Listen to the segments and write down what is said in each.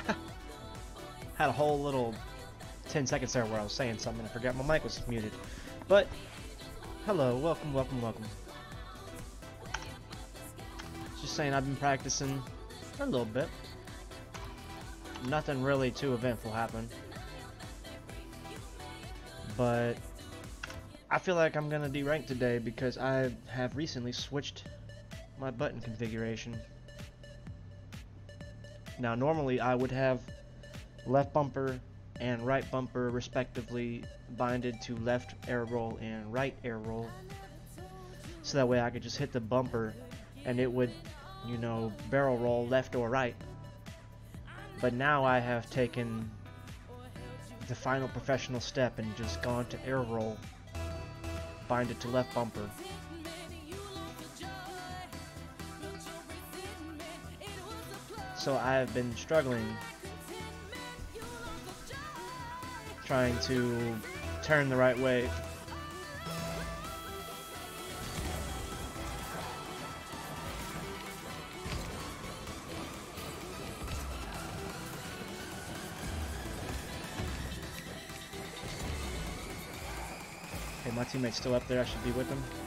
Had a whole little 10 seconds there where I was saying something and I forgot my mic was muted. But, hello, welcome, welcome, welcome. Just saying I've been practicing a little bit. Nothing really too eventful happened. But I feel like I'm gonna derank today because I have recently switched my button configuration. Now normally I would have left bumper and right bumper respectively binded to left air roll and right air roll. So that way I could just hit the bumper and it would you know barrel roll left or right. But now I have taken the final professional step and just gone to air roll bind it to left bumper so I have been struggling trying to turn the right way. Okay, my teammate's still up there. I should be with him.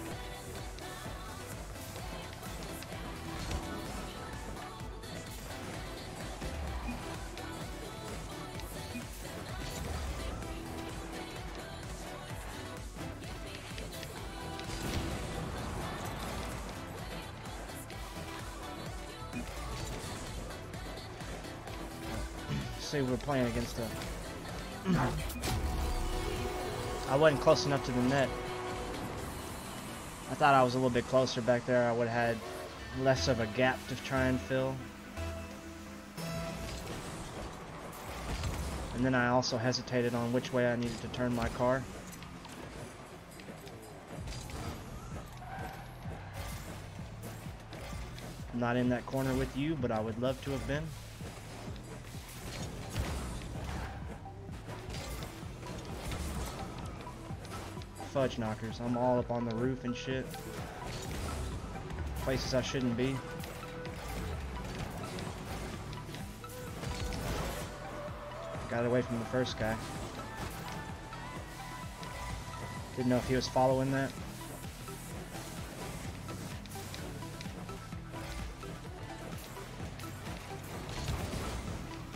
Say we're playing against a... I wasn't close enough to the net. I thought I was a little bit closer back there. I would have had less of a gap to try and fill. And then I also hesitated on which way I needed to turn my car. Not in that corner with you, but I would love to have been. Fudge knockers. I'm all up on the roof and shit. Places I shouldn't be. Got away from the first guy. Didn't know if he was following that.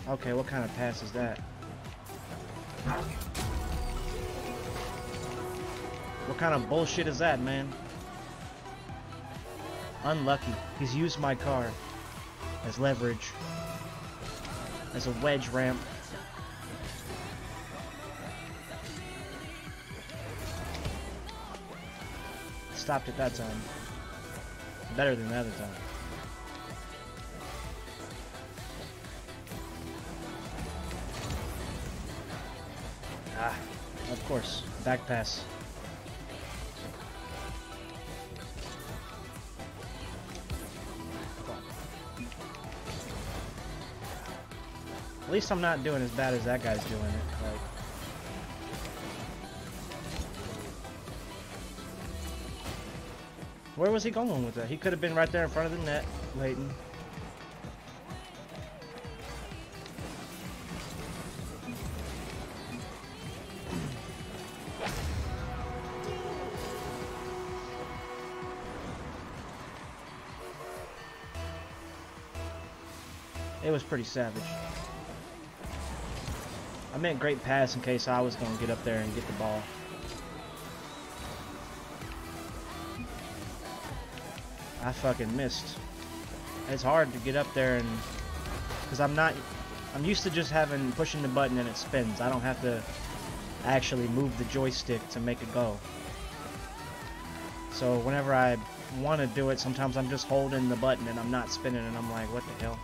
Okay, what kind of pass is that? What kind of bullshit is that, man? Unlucky. He's used my car as leverage. As a wedge ramp. Stopped at that time. Better than the other time. Ah, of course. Back pass. Least I'm not doing as bad as that guy's doing it. Like, where was he going with that? He could have been right there in front of the net, waiting. It was pretty savage. I meant great pass in case I was going to get up there and get the ball. I fucking missed. It's hard to get up there and... Because I'm not... I'm used to just having... Pushing the button and it spins. I don't have to actually move the joystick to make it go. So whenever I want to do it, sometimes I'm just holding the button and I'm not spinning and I'm like, what the hell?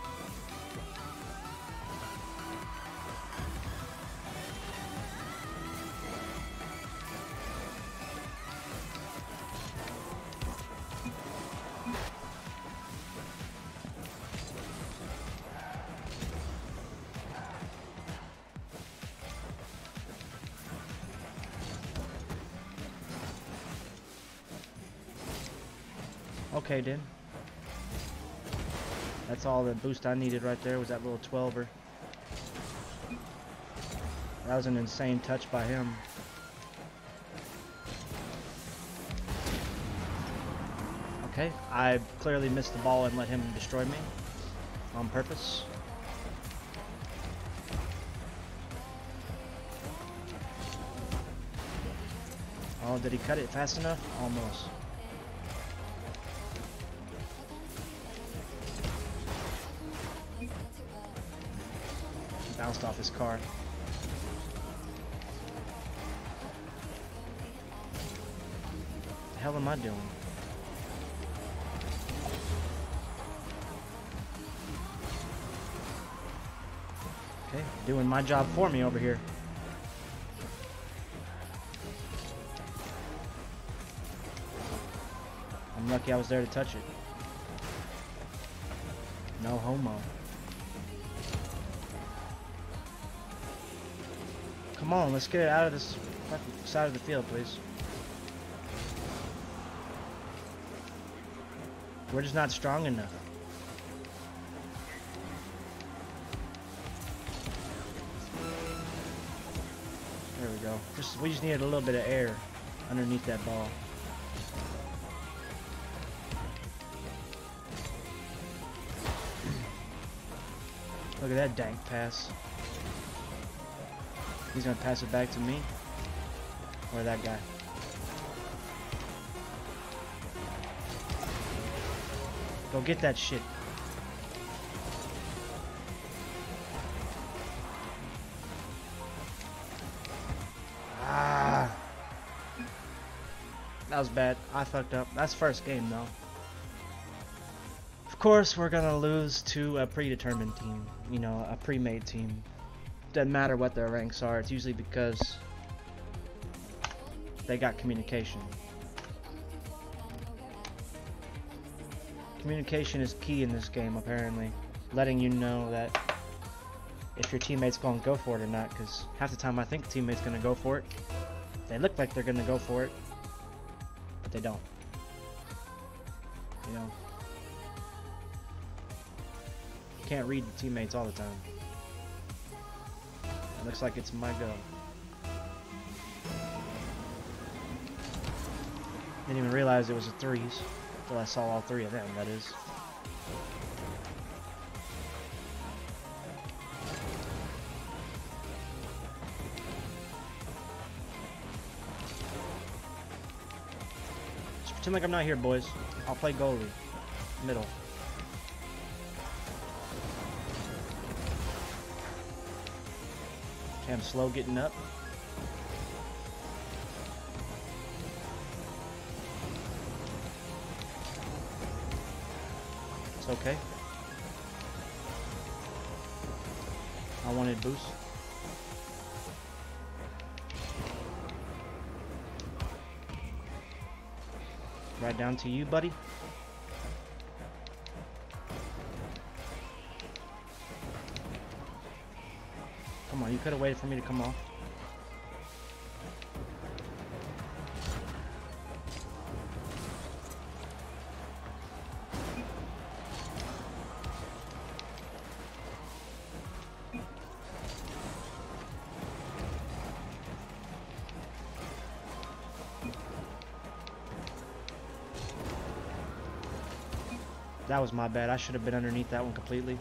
Dude. That's all the boost I needed right there was that little 12er. That was an insane touch by him. Okay, I clearly missed the ball and let him destroy me on purpose. Oh, did he cut it fast enough? Almost. Bounced off his car. The hell am I doing? Okay, doing my job for me over here. I'm lucky I was there to touch it. No homo. Come on, let's get it out of this side of the field, please. We're just not strong enough. There we go. Just we just needed a little bit of air underneath that ball. Look at that dank pass. He's gonna pass it back to me. Or that guy. Go get that shit. Ah. That was bad. I fucked up. That's first game though. Of course, we're gonna lose to a predetermined team. You know, a pre-made team. Doesn't matter what their ranks are. It's usually because they got communication. Communication is key in this game, apparently. Letting you know that if your teammate's to go for it or not, because half the time I think the teammate's to go for it. They look like they're to go for it, but they don't. You know? You can't read the teammates all the time. Looks like it's my go. Didn't even realize it was a threes. Until I saw all three of them, that is. Just pretend like I'm not here, boys. I'll play goalie. Middle. I'm slow getting up. It's okay. I wanted boost. Right down to you, buddy. Come on, you could have waited for me to come off. That was my bad. I should have been underneath that one completely.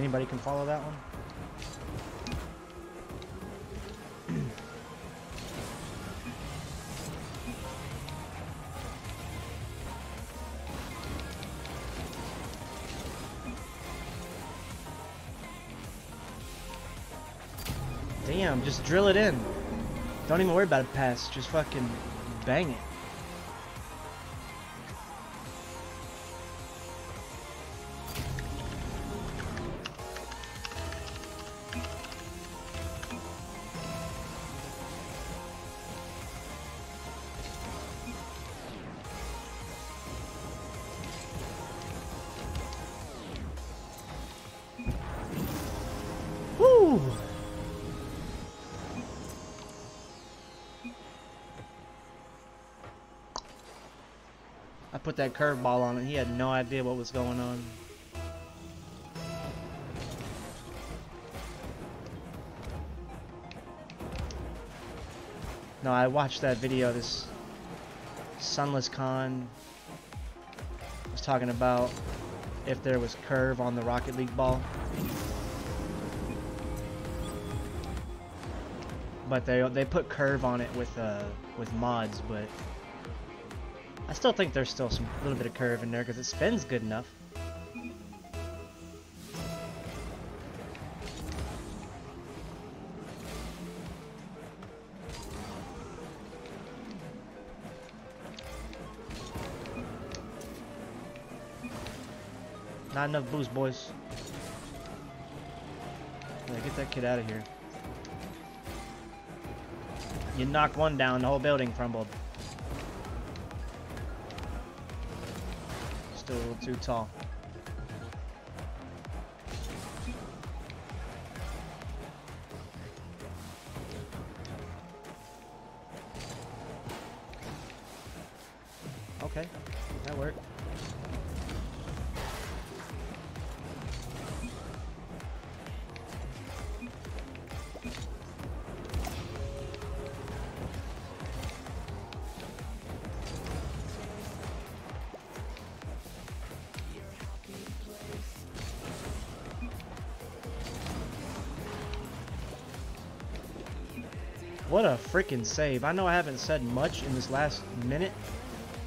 Anybody can follow that one. Damn, just drill it in. Don't even worry about a pass. Just fucking bang it. Put that curveball on it. He had no idea what was going on. No, I watched that video. This Sunless Khan was talking about if there was curve on the Rocket League ball. But they they put curve on it with uh with mods, but I still think there's still some little bit of curve in there because it spins good enough. Not enough boost, boys. Yeah, get that kid out of here. You knocked one down, the whole building crumbled. A little too tall. What a freaking save. I know I haven't said much in this last minute,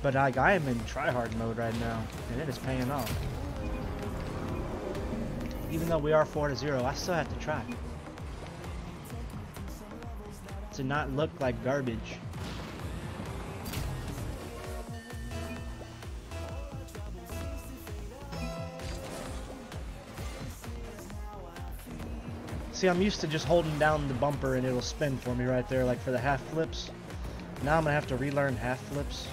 but I, I am in tryhard mode right now, and it is paying off. Even though we are 4 to 0, I still have to try. To not look like garbage. See, I'm used to just holding down the bumper and it'll spin for me right there, like for the half flips. Now I'm gonna have to relearn half flips.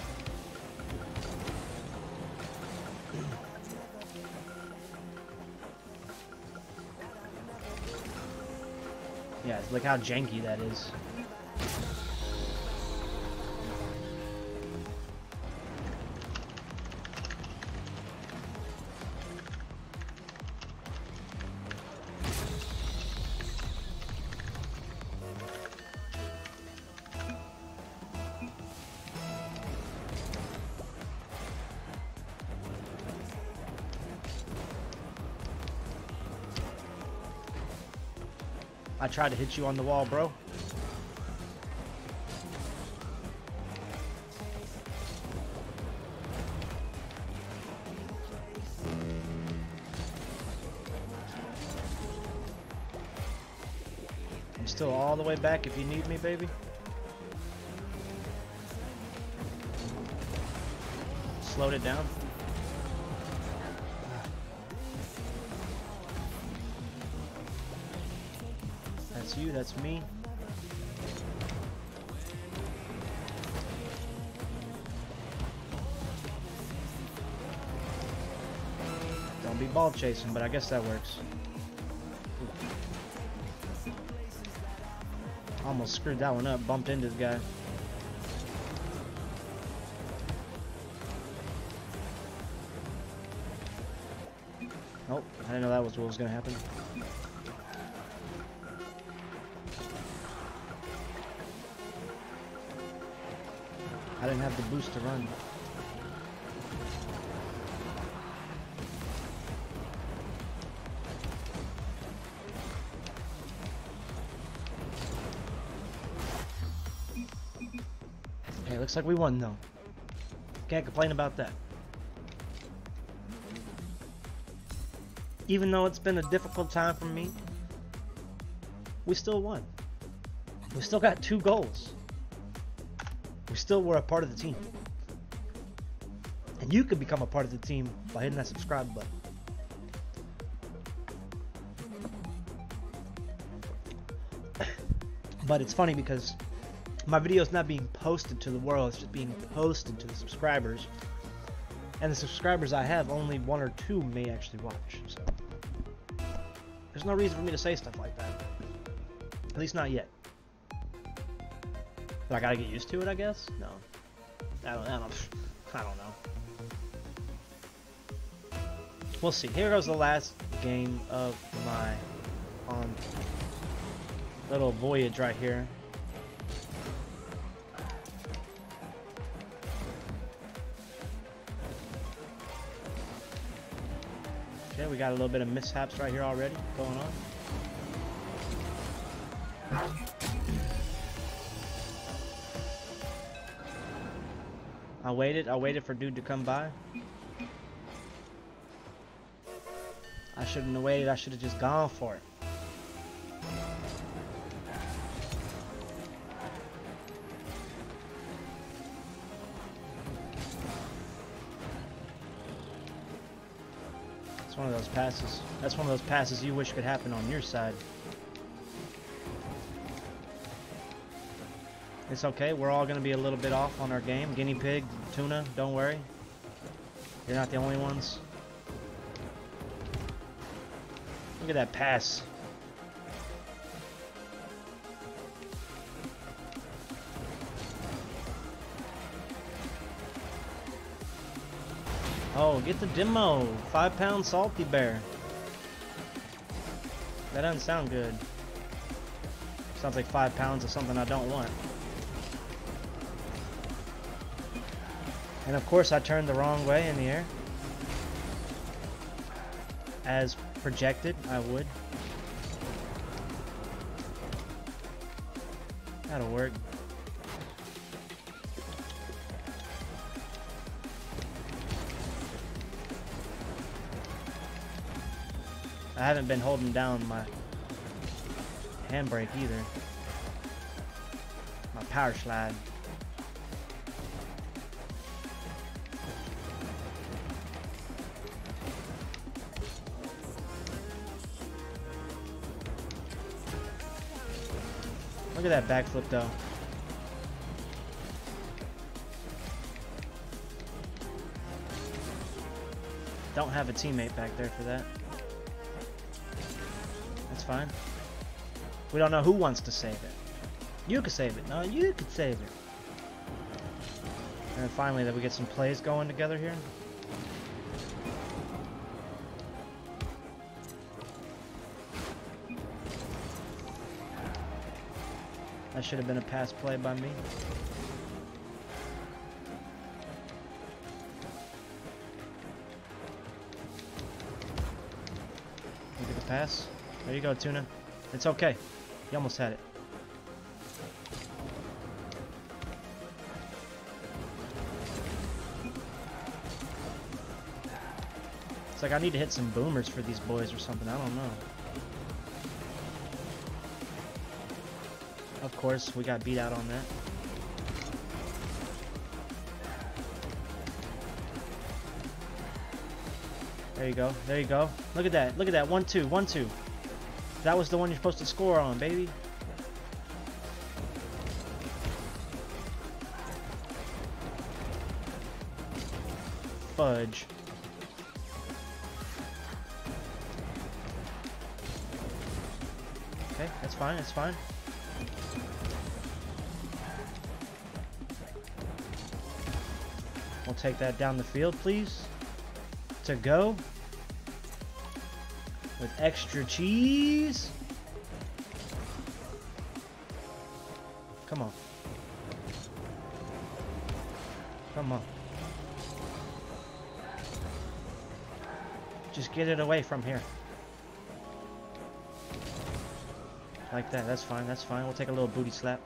Yeah, look how janky that is. Tried to hit you on the wall, bro. I'm still all the way back if you need me, baby. Slowed it down. That's me. Don't be ball chasing, but I guess that works. Almost screwed that one up, bumped into the guy. Nope, I didn't know that was what was gonna happen. Didn't have the boost to run. Okay, looks like we won though. Can't complain about that. Even though it's been a difficult time for me, we still won. We still got two goals. We still were a part of the team. And you could become a part of the team by hitting that subscribe button. But it's funny because my video is not being posted to the world, it's just being posted to the subscribers. And the subscribers I have, only one or two may actually watch. So there's no reason for me to say stuff like that. At least not yet. But I gotta get used to it, I guess? No. I don't, I don't, I don't know. We'll see. Here goes the last game of my um, little voyage right here. Okay, we got a little bit of mishaps right here already going on. I waited, I waited for dude to come by. I shouldn't have waited, I should have just gone for it. It's one of those passes. That's one of those passes you wish could happen on your side. It's okay, we're all going to be a little bit off on our game. Guinea pig, tuna, don't worry. You're not the only ones. Look at that pass. Oh, get the demo. Five pound salty bear. That doesn't sound good. Sounds like five pounds of something I don't want. And of course I turned the wrong way in the air. As projected, I would. That'll work. I haven't been holding down my handbrake either. My power slide. Look at that backflip though. Don't have a teammate back there for that. That's fine. We don't know who wants to save it. You could save it. No, you could save it. And finally that we get some plays going together here. That should have been a pass play by me. Look at the pass. There you go, Tuna. It's okay. You almost had it. It's like I need to hit some boomers for these boys or something. I don't know. Of course, we got beat out on that. There you go. There you go. Look at that. Look at that. One, two. One, two. That was the one you're supposed to score on, baby. Fudge. Okay, that's fine, that's fine. Take that down the field, please. To go. With extra cheese. Come on. Come on. Just get it away from here. Like that, that's fine, that's fine. We'll take a little booty slap.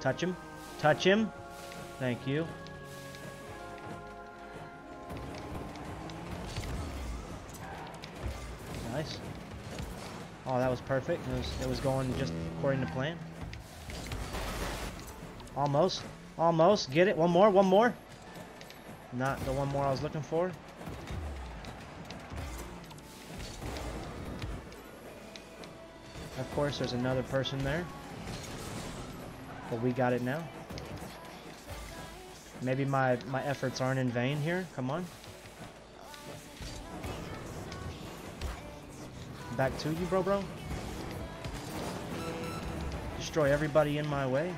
Touch him. Touch him. Thank you. Was perfect. It was, it was going just according to plan. Almost. Almost. Get it. One more. One more. Not the one more I was looking for. Of course, there's another person there. But we got it now. Maybe my, my efforts aren't in vain here. Come on. Back to you, bro, bro. Destroy everybody in my way.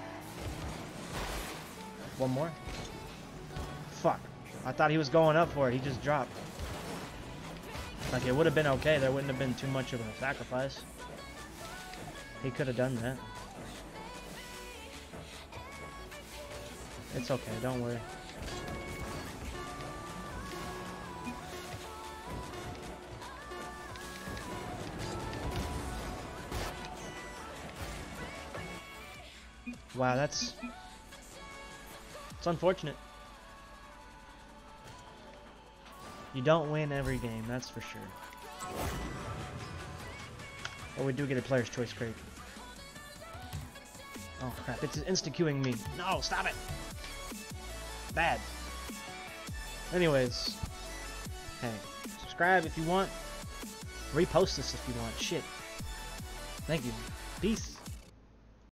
One more. Fuck. I thought he was going up for it. He just dropped. Like, it would have been okay. There wouldn't have been too much of a sacrifice. He could have done that. It's okay. Don't worry. Wow, that's... It's unfortunate. You don't win every game, that's for sure. But we do get a player's choice crate. Oh crap, it's insta-queuing me. No, stop it! Bad. Anyways. Hey, subscribe if you want. Repost this if you want. Shit. Thank you. Peace.